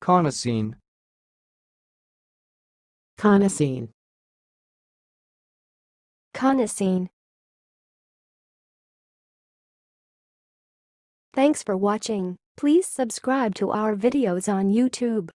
Conocene. Conocene. Conocene. Thanks for watching. Please subscribe to our videos on YouTube.